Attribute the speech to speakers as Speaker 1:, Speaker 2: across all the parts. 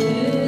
Speaker 1: do.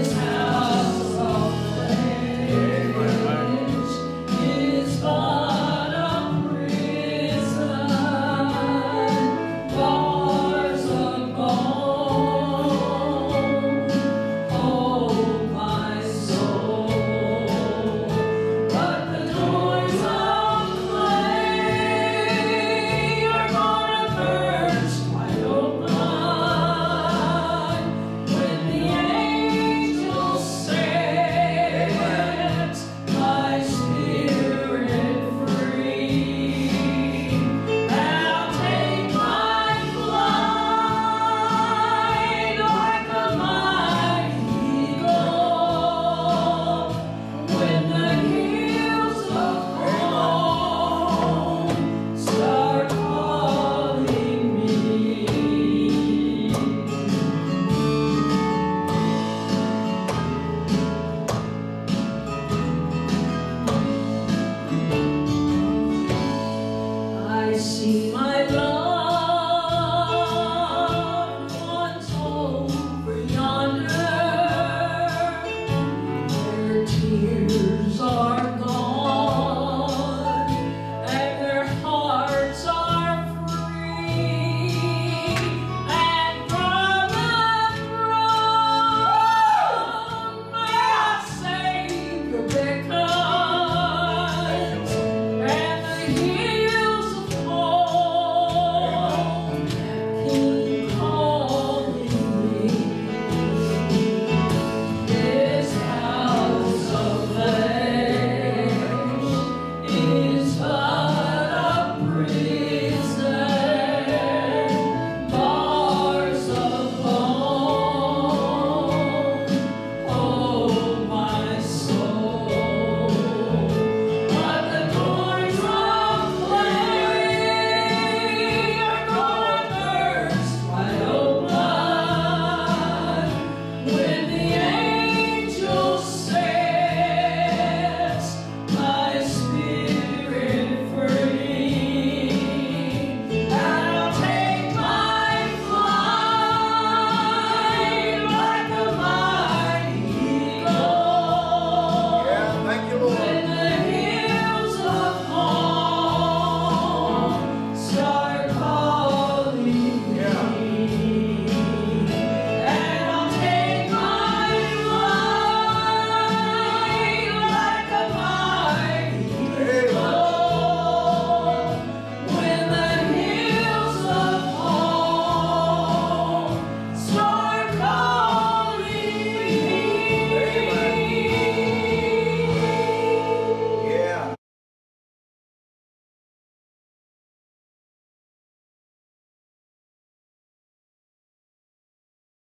Speaker 1: here.